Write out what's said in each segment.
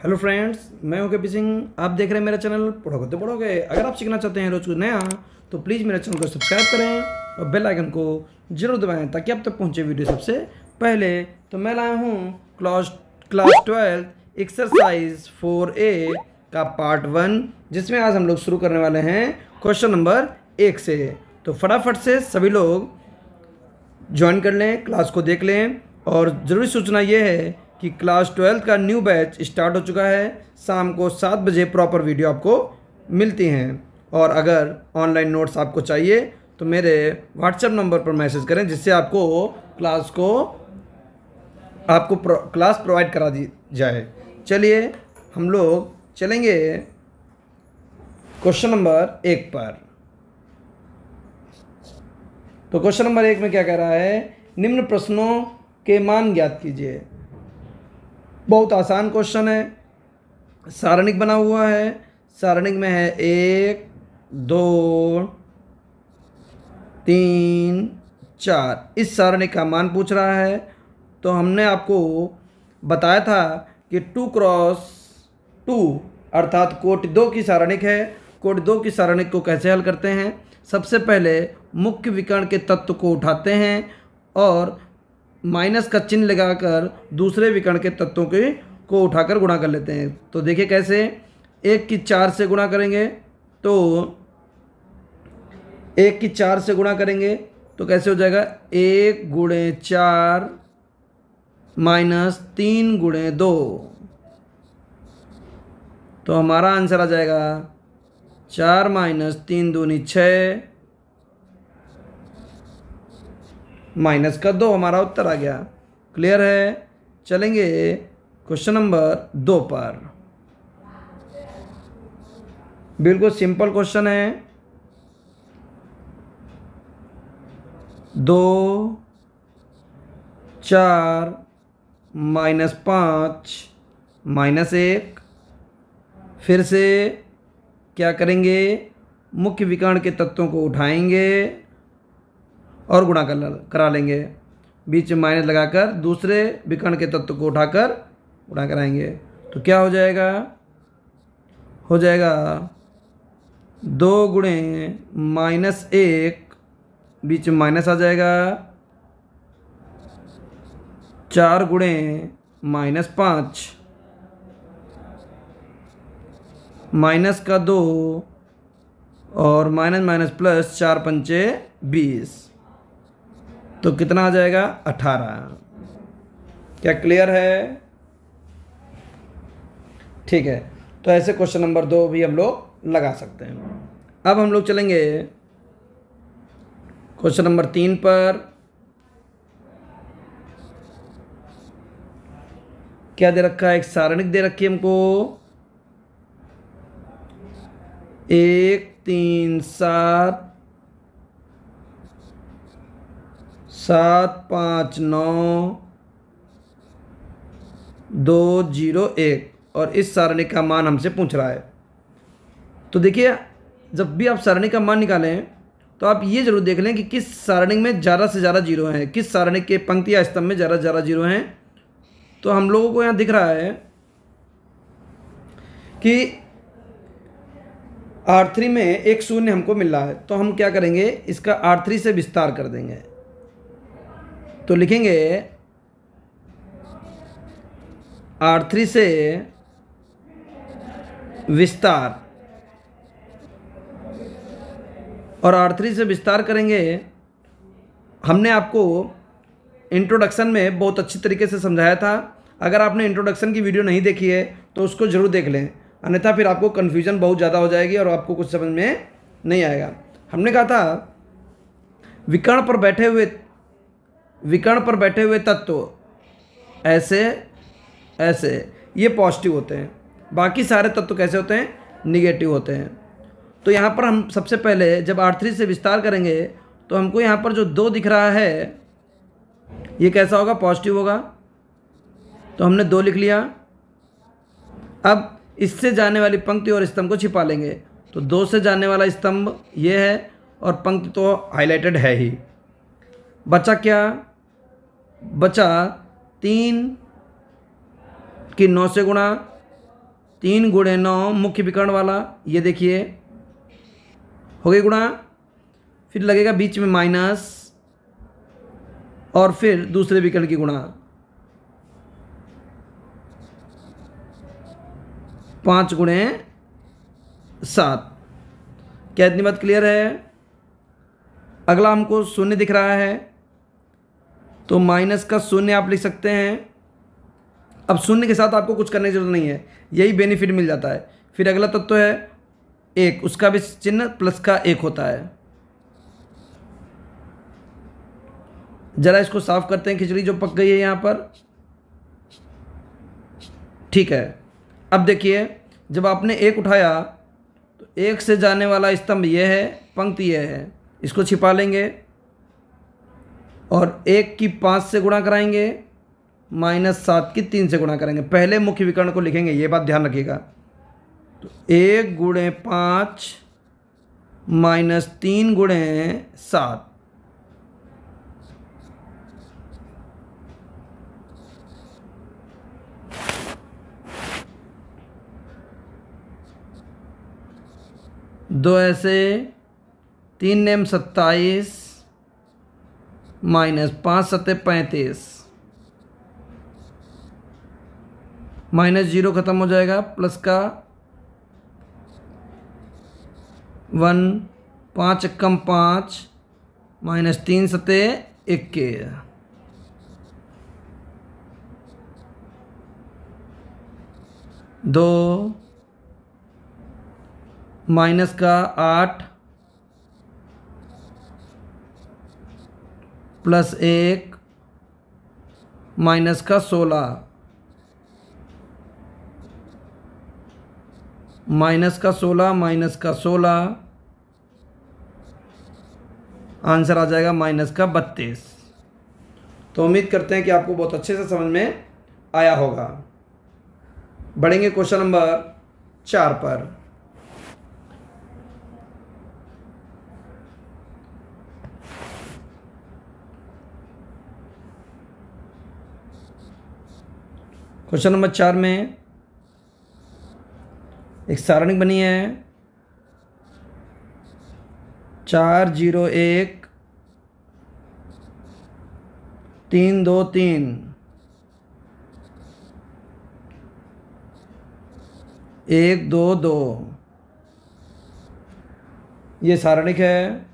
Hello friends मैं हूँ के पी सिंह। आप देख रहे हैं मेरा चैनल पढ़ोगे तो पढ़ोगे। अगर आप सीखना चाहते हैं रोज कुछ नया तो प्लीज़ मेरे चैनल को सब्सक्राइब करें और बेल आइकन को ज़रूर दबाएँ ताकि आप तक पहुँचे वीडियो सबसे पहले। तो मैं लाया हूँ class class twelfth exercise four A का पार्ट वन जिसमें आज हम लोग शुरू करने वाले हैं क्वेश्चन नंबर एक से। तो फटाफट से सभी लोग ज्वाइन कर लें क्लास को देख लें और ज़रूरी सूचना ये है कि क्लास ट्वेल्थ का न्यू बैच स्टार्ट हो चुका है। शाम को सात बजे प्रॉपर वीडियो आपको मिलती हैं। और अगर ऑनलाइन नोट्स आपको चाहिए तो मेरे व्हाट्सएप नंबर पर मैसेज करें जिससे आपको क्लास को आपको प्रो, क्लास प्रोवाइड करा दी जाए। चलिए हम लोग चलेंगे क्वेश्चन नंबर एक पर। तो क्वेश्चन नंबर एक में क्या कह रहा है? निम्न प्रश्नों के मान ज्ञात कीजिए। बहुत आसान क्वेश्चन है। सारणिक बना हुआ है। सारणिक में है एक, दो, तीन, चार। इस सारणिक का मान पूछ रहा है। तो हमने आपको बताया था कि टू क्रॉस टू अर्थात कोट दो की सारणिक है। कोट दो की सारणिक को कैसे हल करते हैं? सबसे पहले मुख्य विकर्ण के तत्व को उठाते हैं और माइनस का चिन्ह लगाकर दूसरे विकर्ण के तत्वों के को उठाकर गुणा कर लेते हैं। तो देखिए कैसे एक की चार से गुणा करेंगे तो एक की चार से गुणा करेंगे तो कैसे हो जाएगा? एक गुणे चार माइनस तीन गुणे दो। तो हमारा आंसर आ जाएगा चार माइनस तीन दूनी छः माइनस का दो हमारा उत्तर आ गया। क्लियर है? चलेंगे। क्वेश्चन नंबर दो पर। बिल्कुल सिंपल क्वेश्चन है। दो, चार, माइनस पाँच, माइनस एक। फिर से क्या करेंगे? मुख्य विकर्ण के तत्वों को उठाएँगे। और गुणा कर करा लेंगे। बीच में माइनस लगाकर दूसरे विकर्ण के तत्व को उठाकर गुणा कराएँगे। तो क्या हो जाएगा? हो जाएगा दो गुणे माइनस एक, बीच में माइनस आ जाएगा। चार गुणे माइनस पाँच माइनस का दो, और माइनस माइनस प्लस चार पंचे बीस। तो कितना आ जाएगा? अठारह। क्या क्लियर है? ठीक है। तो ऐसे क्वेश्चन नंबर दो भी हम लोग लगा सकते हैं। अब हम लोग चलेंगे। क्वेश्चन नंबर तीन पर। क्या दे रखा है? एक सारणिक दे रखी है हमको। एक, तीन, सात सात पाँच नौ दो ज़ीरो एक और इस सारणी का मान हमसे पूछ रहा है। तो देखिए, जब भी आप सारणी का मान निकालें तो आप ये ज़रूर देख लें कि किस सारणी में ज़्यादा से ज़्यादा ज़ीरो हैं, किस सारणी के पंक्ति या स्तंभ में ज़्यादा से ज़्यादा ज़ीरो हैं। तो हम लोगों को यहाँ दिख रहा है कि आर थ्री में एक शून्य हमको मिल रहा है। तो हम क्या करेंगे, इसका आर थ्री से विस्तार कर देंगे। तो लिखेंगे आर थ्री से विस्तार। और आर थ्री से विस्तार करेंगे, हमने आपको इंट्रोडक्शन में बहुत अच्छी तरीके से समझाया था। अगर आपने इंट्रोडक्शन की वीडियो नहीं देखी है तो उसको ज़रूर देख लें। अन्यथा फिर आपको कन्फ्यूज़न बहुत ज़्यादा हो जाएगी और आपको कुछ समझ में नहीं आएगा। हमने कहा था, विकर्ण पर बैठे हुए विकर्ण पर बैठे हुए तत्व, ऐसे ऐसे, ये पॉजिटिव होते हैं। बाकी सारे तत्व कैसे होते हैं? निगेटिव होते हैं। तो यहाँ पर हम सबसे पहले, जब आर थ्री से विस्तार करेंगे तो हमको यहाँ पर जो दो दिख रहा है, ये कैसा होगा? पॉजिटिव होगा। तो हमने दो लिख लिया। अब इससे जाने वाली पंक्ति और स्तंभ को छिपा लेंगे। तो दो से जाने वाला स्तंभ ये है और पंक्ति तो हाईलाइटेड है ही। बचा क्या? बचा तीन की नौ से गुणा, तीन गुणे नौ मुख्य विकर्ण वाला, ये देखिए, हो गई गुणा, फिर लगेगा बीच में माइनस, और फिर दूसरे विकर्ण की गुणा। पाँच गुणे सात। क्या इतनी बात क्लियर है? अगला हमको शून्य दिख रहा है। तो माइनस का शून्य आप लिख सकते हैं। अब शून्य के साथ आपको कुछ करने की ज़रूरत नहीं है। यही बेनिफिट मिल जाता है। फिर अगला तत्व तो है एक। उसका भी चिन्ह प्लस का एक होता है। जरा इसको साफ़ करते हैं। खिचड़ी जो पक गई है यहाँ पर। ठीक है। अब देखिए, जब आपने एक उठाया तो एक से जाने वाला स्तंभ यह है, पंक्ति यह है। इसको छिपा लेंगे। और एक की पाँच से गुणा कराएँगे, माइनस सात की तीन से गुणा करेंगे। पहले मुख्य विकर्ण को लिखेंगे, ये बात ध्यान रखिएगा। तो एक गुणे पाँच, माइनस तीन गुणे सात। दो ऐसे, तीन नेम सत्ताईस माइनस पाँच सत्ते पैंतीस। माइनस ज़ीरो ख़त्म हो जाएगा, प्लस का वन, पाँच कम पाँच, माइनस तीन सत्ते इक्के। दो, माइनस का आठ प्लस एक माइनस का सोलह। माइनस का सोलह, माइनस का सोलह। आंसर आ जाएगा माइनस का बत्तीस। तो उम्मीद करते हैं कि आपको बहुत अच्छे से समझ में आया होगा। बढ़ेंगे क्वेश्चन नंबर चार पर। क्वेश्चन नंबर चार में एक सारणिक बनी है। चार ज़ीरो एक, तीन दो तीन। एक दो दो। ये सारणिक है।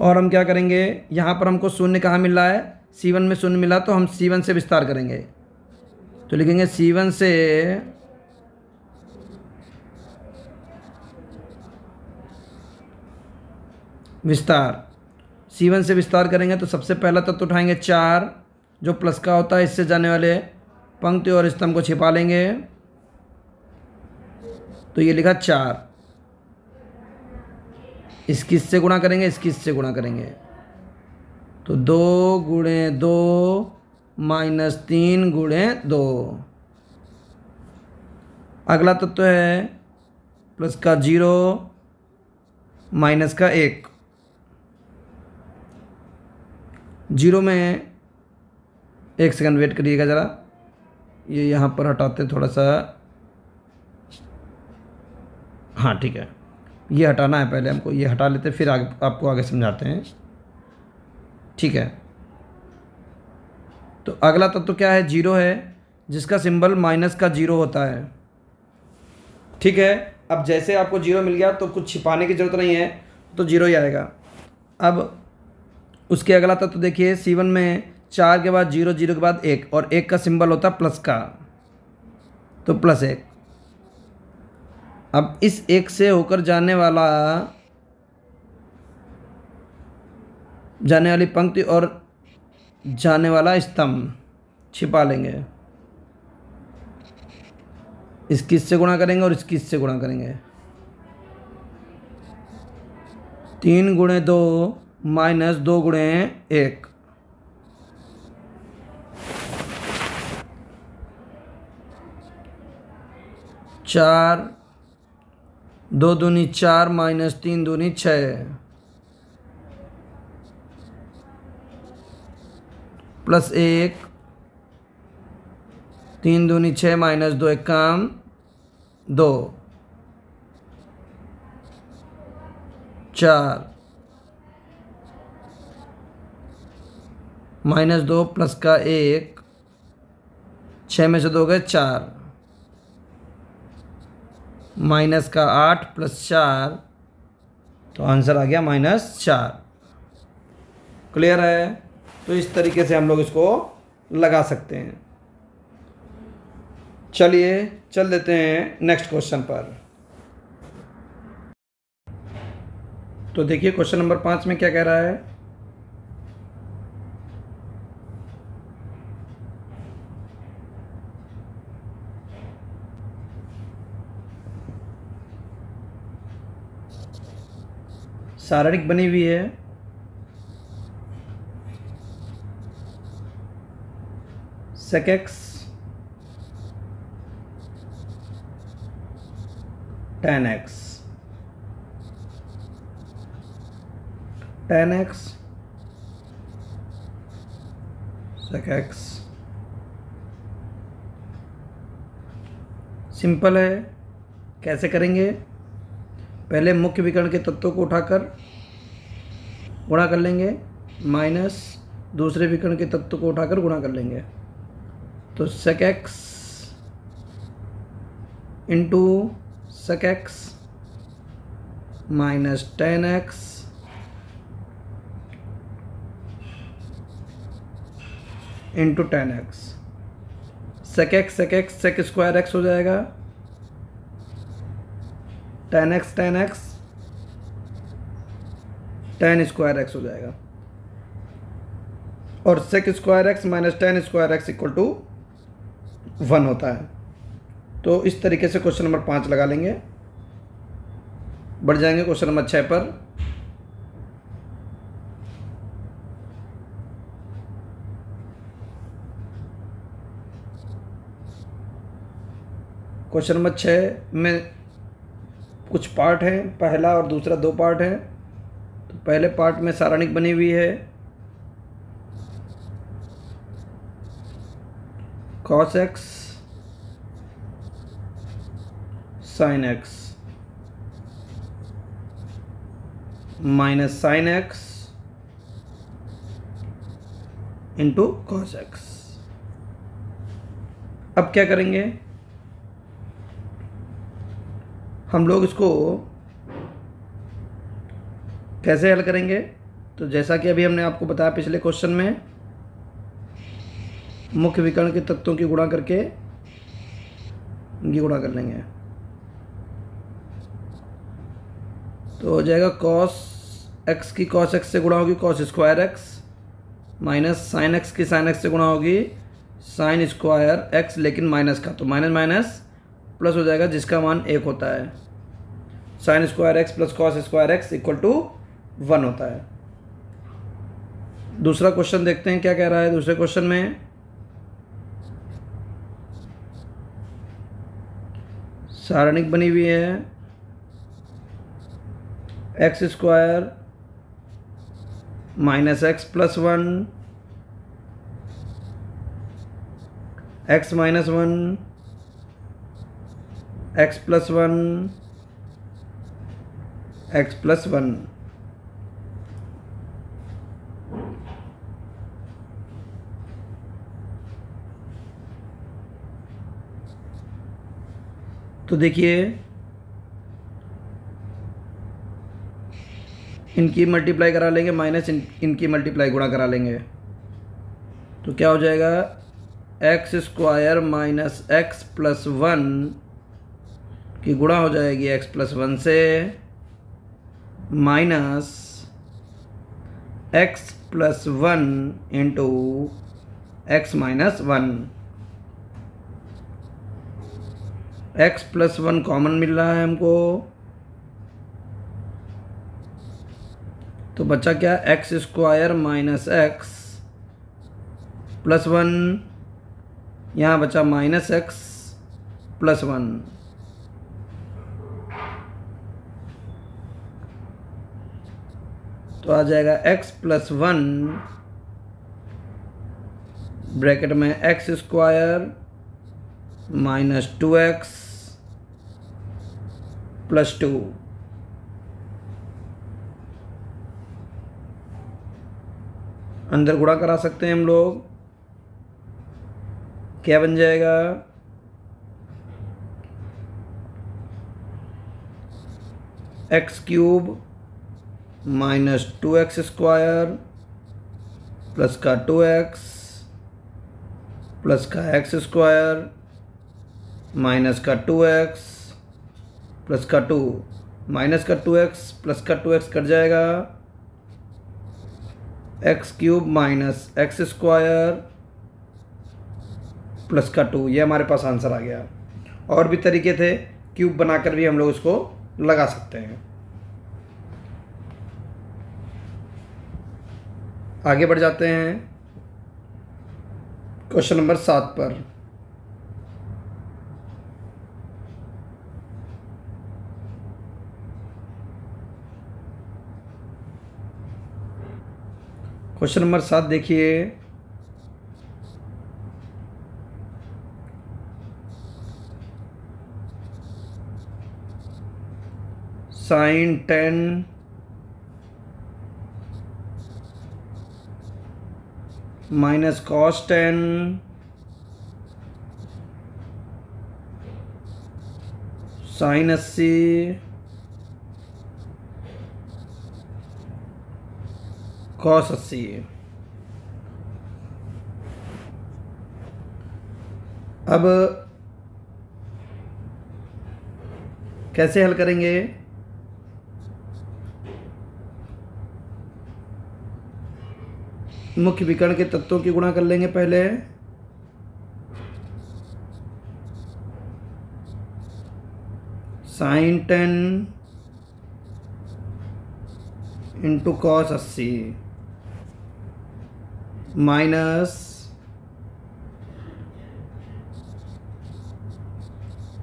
और हम क्या करेंगे? यहाँ पर हमको शून्य कहाँ मिल रहा है? सी में शून्य मिला तो हम सी से विस्तार करेंगे। तो लिखेंगे सी से विस्तार। सी से विस्तार करेंगे तो सबसे पहला तत्व तो उठाएँगे चार, जो प्लस का होता है, इससे जाने वाले पंक्ति और स्तंभ को छिपा लेंगे। तो ये लिखा चार। इसकी से गुणा करेंगे? इसकी से गुणा करेंगे? तो दो गुणे दो माइनस तीन गुणे दो। अगला तत्व तो है, प्लस का ज़ीरो, माइनस का एक। ज़ीरो में एक सेकंड वेट करिएगा ज़रा। ये यहाँ पर हटाते थोड़ा सा। हाँ ठीक है। ये हटाना है पहले हमको, ये हटा लेते फिर आगे, आपको आगे समझाते हैं। ठीक है। तो अगला तत्व तो क्या है? ज़ीरो है, जिसका सिंबल माइनस का ज़ीरो होता है। ठीक है, अब जैसे आपको ज़ीरो मिल गया तो कुछ छिपाने की ज़रूरत नहीं है तो ज़ीरो ही आएगा। अब उसके अगला तत्व तो देखिए सीवन में चार के बाद ज़ीरो ज़ीरो के बाद एक, और एक का सिंबल होता प्लस का। तो प्लस एक। अब इस एक से होकर जाने वाला जाने वाली पंक्ति और जाने वाला स्तंभ छिपा लेंगे। इस किस से गुणा करेंगे और इस किस से गुणा करेंगे? तीन गुणे दो माइनस दो गुणे एक। चार, दो दूनी चार माइनस तीन दूनी छः। प्लस एक, तीन दूनी छः माइनस दो एक काम दो। चार, माइनस दो प्लस का एक, छः में से दो गए चार। माइनस का आठ प्लस चार तो आंसर आ गया माइनस चार। क्लियर है? तो इस तरीके से हम लोग इसको लगा सकते हैं। चलिए, चल देते हैं नेक्स्ट क्वेश्चन पर। तो देखिए क्वेश्चन नंबर पाँच में क्या कह रहा है? सारणिक बनी हुई है। Sec x tan x. Tan x, sec x. Simple है। कैसे करेंगे? पहले मुख्य विकर्ण के तत्वों को उठाकर गुणा कर लेंगे। माइनस दूसरे विकर्ण के तत्व को उठाकर गुणा कर लेंगे। तो sec x into sec x minus tan x into tan x sec x sec x sec square x हो जाएगा। Tan x tan x tan square x हो जाएगा। और sec square x minus tan square x equal to one होता है। तो इस तरीके से क्वेश्चन नंबर पाँच लगा लेंगे। बढ़ जाएँगे क्वेश्चन नंबर छः पर। क्वेश्चन नंबर छः में कुछ पार्ट हैं, पहला और दूसरा दो पार्ट हैं। तो पहले पार्ट में सारणिक बनी हुई है। Cos x sine x minus sine x into cos x अब क्या करेंगे? हम लोग इसको कैसे हल करेंगे? तो जैसा कि अभी हमने आपको बताया पिछले क्वेश्चन में मुख्य विकर्ण के तत्वों की गुणा करके इनकी गुणा कर लेंगे। तो हो जाएगा कॉस एक्स की कॉस एक्स से गुणा होगी cos square x minus sine x की साइन एक्स से गुणा होगी साइन स्क्वायर एक्स लेकिन माइनस का। तो माइनस माइनस प्लस हो जाएगा जिसका मान एक होता है। Sine square x plus cos square x equal to one होता है। दूसरा क्वेश्चन देखते हैं क्या कह रहा है। दूसरे क्वेश्चन में सारणिक बनी हुई है। X square minus x plus one x minus one x plus one x plus one तो देखिए इनकी मल्टीप्लाई करा लेंगे माइनस इन, इनकी मल्टीप्लाई गुणा करा लेंगे। तो क्या हो जाएगा? X square minus x plus one की गुणा हो जाएगी एक्स प्लस वन से minus x plus one into x minus one x plus one common मिल रहा है हमको। तो बचा क्या? X square minus x plus one यहाँ बचा माइनस एक्स प्लस वन तो आ जाएगा एक्स प्लस वन ब्रैकेट में x square minus two x plus two. अंदर गुणा करा सकते हैं हम लोग। क्या बन जाएगा? X cube minus two x square plus का टू एक्स प्लस का एक्स स्क्वायर माइनस का टू एक्स प्लस का टू, माइनस का टू एक्स प्लस का टू एक्स कट जाएगा। X cube minus x square plus का टू, ये हमारे पास आंसर आ गया। और भी तरीके थे, क्यूब बनाकर भी हम लोग इसको लगा सकते हैं। आगे बढ़ जाते हैं। क्वेश्चन नंबर सात पर। क्वेश्चन नंबर सात देखिए। Sine ten minus cos ten sine अस्सी कॉस अस्सी अब कैसे हल करेंगे? मुख्य विकर्ण के तत्वों की गुणा कर लेंगे पहले। साइन टेन इंटू कॉस अस्सी। माइनस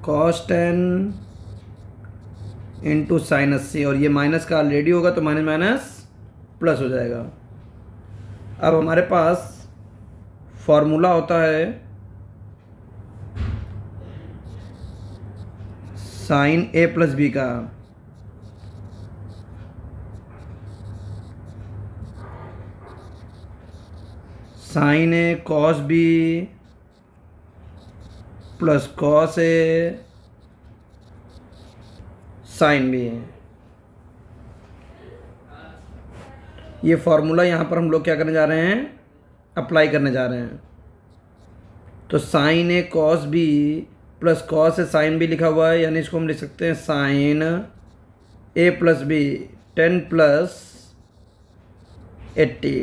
कॉस टेन इंटू साइनस अस्सी और ये माइनस का ऑलरेडी होगा तो माइनस माइनस प्लस हो जाएगा। अब हमारे पास फॉर्मूला होता है साइन ए प्लस बी का। Sine A cos B plus cos A sine B ये फॉर्मूला यहाँ पर हम लोग क्या करने जा रहे हैं? अप्लाई करने जा रहे हैं। तो sine A cos B plus cos A sine B लिखा हुआ है, यानी इसको हम लिख सकते हैं sine A plus B ten plus eighty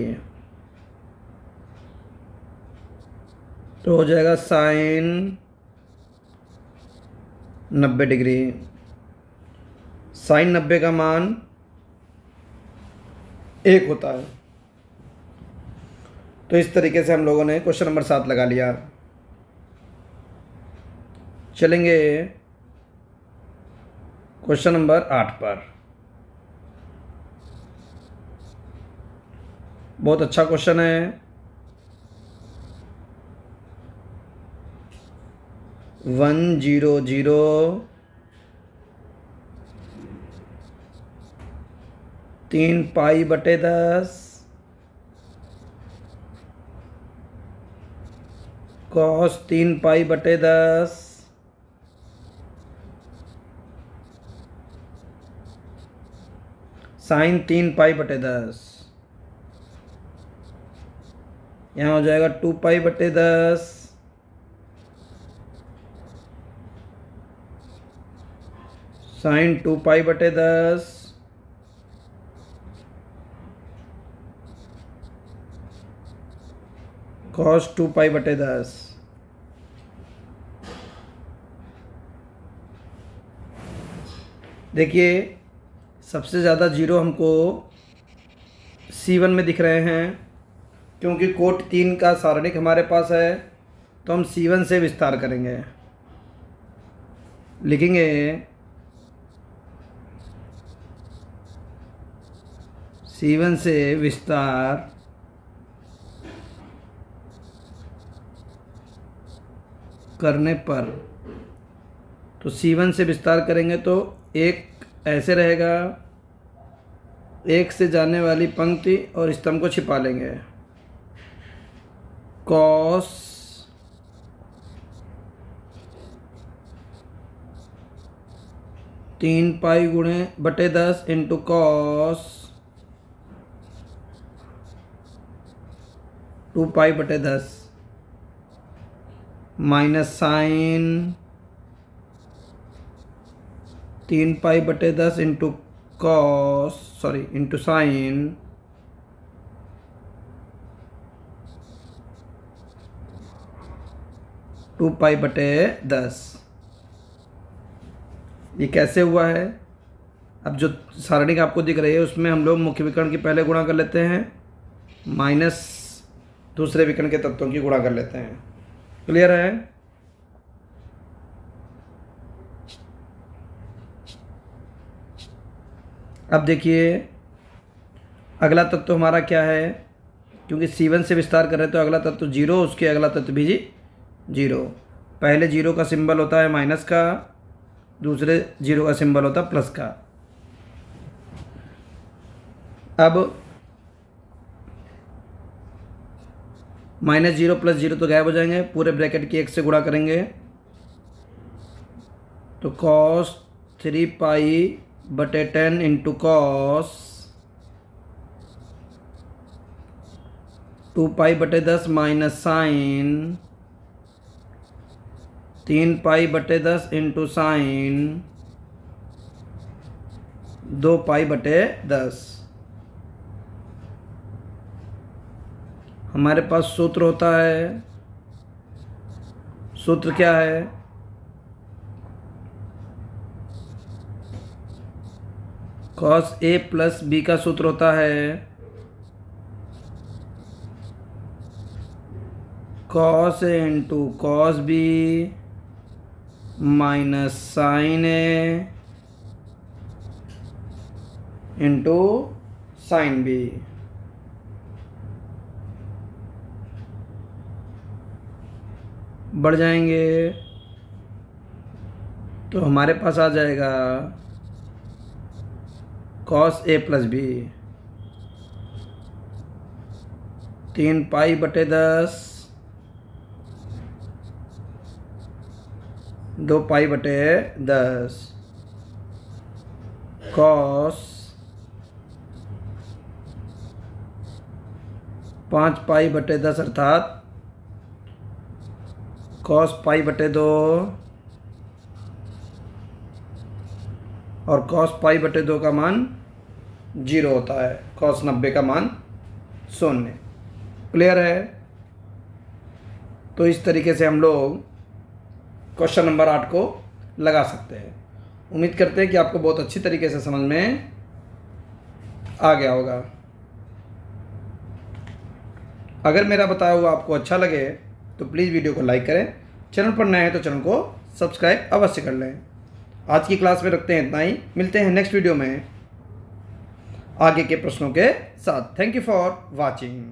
तो हो जाएगा साइन नब्बे डिग्री। साइन नब्बे का मान एक होता है। तो इस तरीके से हम लोगों ने क्वेश्चन नंबर सात लगा लिया। चलेंगे क्वेश्चन नंबर आठ पर। बहुत अच्छा क्वेश्चन है। वन ज़ीरो ज़ीरो तीन पाई बटे दस कॉस तीन पाई बटे दस साइन तीन पाई बटे दस। यहाँ हो जाएगा टू पाई बटे दस। साइन टू पाई बटे दस। कॉस टू पाई बटे दस। देखिए, सबसे ज़्यादा ज़ीरो हमको सी वन में दिख रहे हैं, क्योंकि कोट तीन का सारणिक हमारे पास है तो हम सी वन से विस्तार करेंगे। लिखेंगे सी वन से विस्तार। करने पर। तो सीवन से विस्तार करेंगे तो एक ऐसे रहेगा। एक से जाने वाली पंक्ति और स्तंभ को छिपा लेंगे। कॉस। तीन पाई गुणे बटे दस इंटू कॉस टू पाई बटे दस माइनस साइन तीन पाई बटे दस into cos, sorry, into sine two pi बटे दस। ये कैसे हुआ है? अब जो सारणिक आपको दिख रही है, उसमें हम लोग मुख्य विकर्ण की पहले गुणा कर लेते हैं। माइनस दूसरे विकर्ण के तत्वों की गुणा कर लेते हैं। क्लियर है? अब देखिए, अगला तत्व हमारा क्या है? क्योंकि सी वन से विस्तार कर रहे तो अगला तत्व ज़ीरो उसके अगला तत्व भी जी ज़ीरो पहले ज़ीरो का सिंबल होता है माइनस का, दूसरे ज़ीरो का सिंबल होता है प्लस का। अब माइनस ज़ीरो प्लस ज़ीरो तो गायब हो जाएँगे, पूरे ब्रैकेट की एक से गुणा करेंगे। तो कॉस थ्री पाई बटे ten into cos two pi बटे दस माइनस साइन, तीन पाई बटे दस इंटू साइन, दो पाई बटे दस। हमारे पास सूत्र होता है। सूत्र क्या है? कॉस ए प्लस बी का सूत्र होता है। Cos A into cos B minus sine A into sine B बढ़ जाएँगे तो हमारे पास आ जाएगा कॉस ए प्लस बी तीन पाई बटे दस, दो पाई बटे दस कॉस पाँच पाई बटे दस अर्थात कॉस पाई बटे दो और कॉस पाई बटे दो का मान ज़ीरो होता है। कॉस नब्बे का मान शून्य। क्लियर है? तो इस तरीके से हम लोग क्वेश्चन नंबर आठ को लगा सकते हैं। उम्मीद करते हैं कि आपको बहुत अच्छी तरीके से समझ में आ गया होगा। अगर मेरा बताया हुआ आपको अच्छा लगे तो प्लीज़ वीडियो को लाइक करें। चैनल पर नए हैं तो चैनल को सब्सक्राइब अवश्य कर लें। आज की क्लास में रखते हैं इतना ही। मिलते हैं नेक्स्ट वीडियो में आगे के प्रश्नों के साथ। Thank you for watching